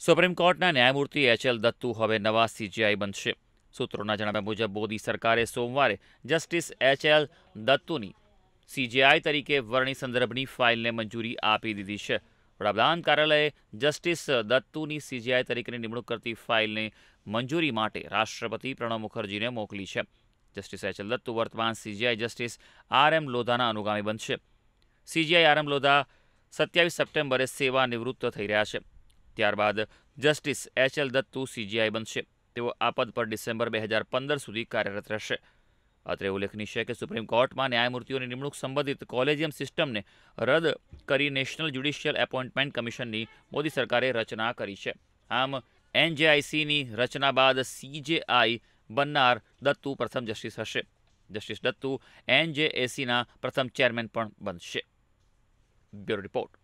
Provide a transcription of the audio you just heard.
Supreme કોર્ટના ન્યાયમૂર્તિ H L Dattu હવે નવા સીજીઆઈ બનશે. સૂત્રોના જણાવ્યા મુજબ, મોદી સરકારે સોમવારે જસ્ટિસ એચ એલ દત્તુની સીજીઆઈ તરીકે વરણી સંદર્ભની ફાઇલને મંજૂરી આપી દીધી છે. વડાપ્રધાન કાર્યાલયે જસ્ટિસ દત્તુની સીજીઆઈ તરીકેની નિમણૂક કરતી ફાઇલને મંજૂરી માટે રાષ્ટ્રપતિ પ્રણવ મુખર્જીને મોકલી છે. જસ્ટિસ એચ એલ દત્તુ વર્તમાન સીજીઆઈ જસ્ટિસ આર એમ લોધાના અનુગામી બનશે. સીજીઆઈ આર એમ લોધા સત્યાવીસ સપ્ટેમ્બરે સેવા નિવૃત્ત થઈ રહ્યા છે. ત્યારબાદ justice H L Dattu CJI બનશે તેઓ આ પદ પર ડિસેમ્બર બે હજાર પંદર સુધી કાર્યરત રહેશે અત્રે ઉલ્લેખનીય છે કે સુપ્રીમ કોર્ટમાં ન્યાયમૂર્તિઓની નિમણૂક સંબંધિત કોલેજિયમ સિસ્ટમને રદ કરી નેશનલ જ્યુડિશિયલ એપોઇન્ટમેન્ટ કમિશનની મોદી સરકારે રચના કરી છે આમ એનજેઆઈસીની રચના બાદ સીજેઆઈ બનનાર દત્તુ પ્રથમ જસ્ટિસ હશે જસ્ટિસ દત્તુ એનજેએસીના પ્રથમ ચેરમેન પણ બનશે બ્યુરો રિપોર્ટ